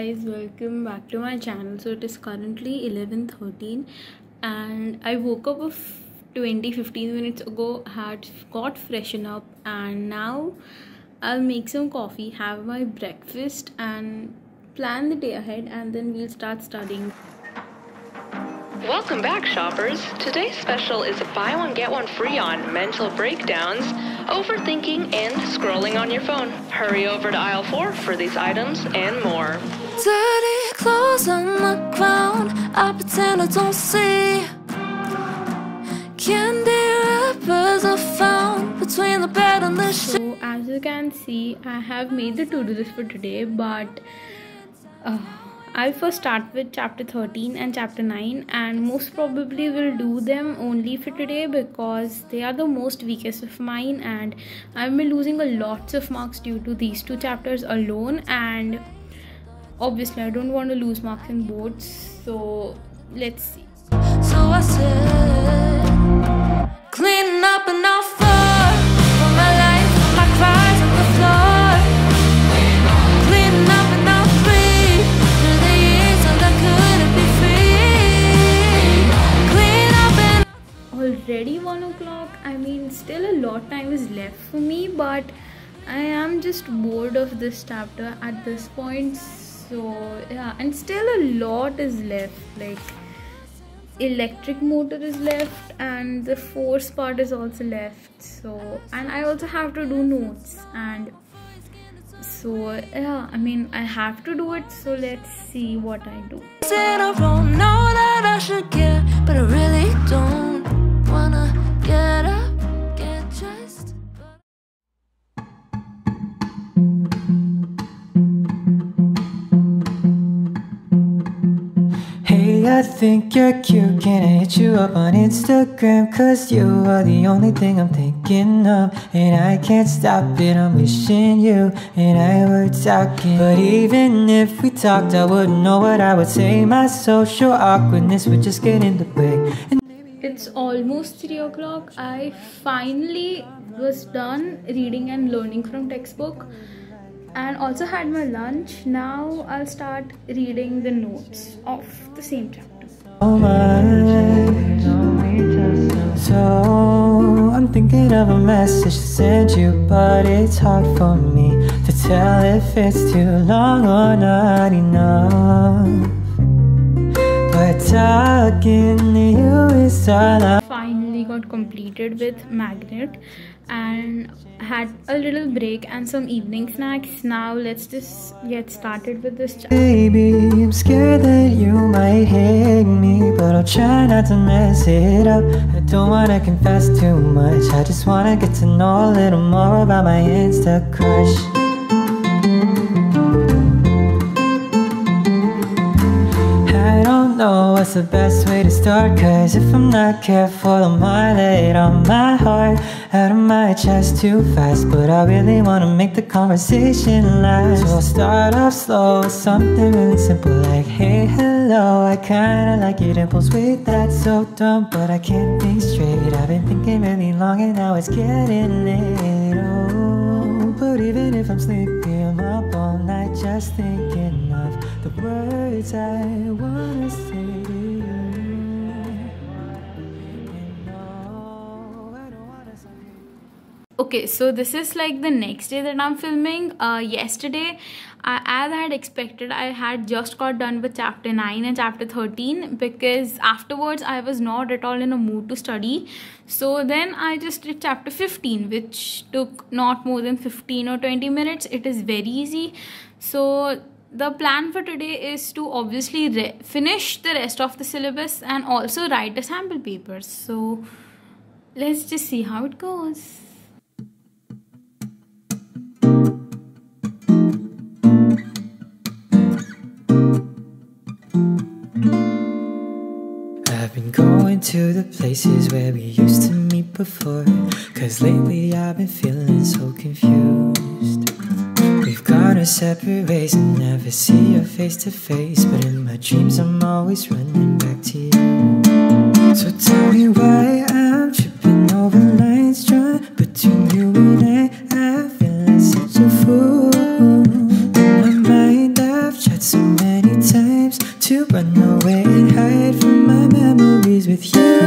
guys welcome back to my channel so it is currently 11:13 and i woke up of 20 15 minutes ago had got freshen up and now i'll make some coffee have my breakfast and plan the day ahead and then we'll start studying Welcome back, shoppers. Today's special is a buy one get one free on mental breakdowns, overthinking, and scrolling on your phone. Hurry over to aisle 4 for these items and more. Dirty clothes on the ground. I pretend I don't see. Candy wrappers are found between the bed and the so as you can see i have made the to-do list for today but uh, i'll first start with chapter 13 and chapter 9 and most probably will do them only for today because they are the most weakest of mine and i've been losing a lots of marks due to these two chapters alone and obviously i don't want to lose marks in both so let's see So I said, up an floor for my life, for my cries on the floor. Cleaning up and I'll free through the years, and I couldn't be free. Clean up and already one o'clock i mean still a lot of time is left for me but i am just bored of this chapter at this point so yeah and still a lot is left like electric motor is left and the force part is also left. So and i also have to do notes and so yeah i mean i have to do it so let's see what i do Hey, I think you're cute. Can I hit you up on Instagram? Cause you are the only thing I'm thinking of. And I can't stop it, I'm wishing you and I were talking. But even if we talked, I wouldn't know what I would say. My social awkwardness would just get in the way. And It's almost 3 o'clock. I finally was done reading and learning from textbook and also had my lunch. Now I'll start reading the notes of the same chapter. so I'm thinking of a message to send you, but it's hard for me to tell if it's too long or not enough. But talking to you is all I completed with magnet and had a little break and some evening snacks. Now let's just get started with this. Baby, I'm scared that you might hate me, but I'll try not to mess it up. I don't wanna confess too much, I just wanna get to know a little more about my Insta crush. What's the best way to start? Cause if I'm not careful I might lay it on my heart Out of my chest too fast. But I really wanna make the conversation last. So I'll start off slow with something really simple Like hey hello I kinda like your dimples Wait that's so dumb But I can't think straight. I've been thinking really long and now it's getting late Oh, but even if I'm sleepy I'm up all night just thinking of the words I wanna say to you. Okay so this is like the next day that i'm filming. Uh yesterday as i had expected i had just got done with chapter 9 and chapter 13 because afterwards i was not at all in a mood to study. So then i just did chapter 15 which took not more than 15 or 20 minutes. It is very easy. So the plan for today is to obviously finish the rest of the syllabus and also write a sample paper so let's just see how it goes I've been going to the places where we used to meet before. Cause lately I've been feeling so confused. We've gone our separate ways and never see you face to face. But in my dreams, I'm always running back to you. So tell me why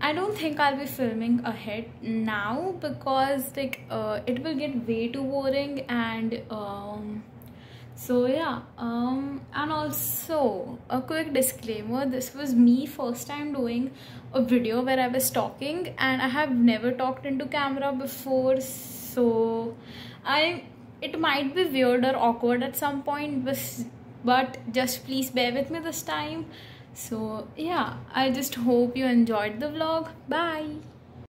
I don't think I'll be filming ahead now because like uh, it will get way too boring and um, so yeah um and also a quick disclaimer this was me first time doing a video where i was talking and i have never talked into camera before so i it might be weird or awkward at some point but but just please bear with me this time so yeah i just hope you enjoyed the vlog bye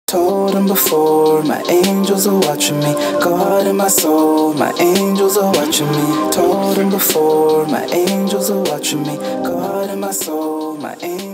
Told him before, my angels are watching me. God in my soul, my angels are watching me. Told him before, my angels are watching me. God in my soul, my angels.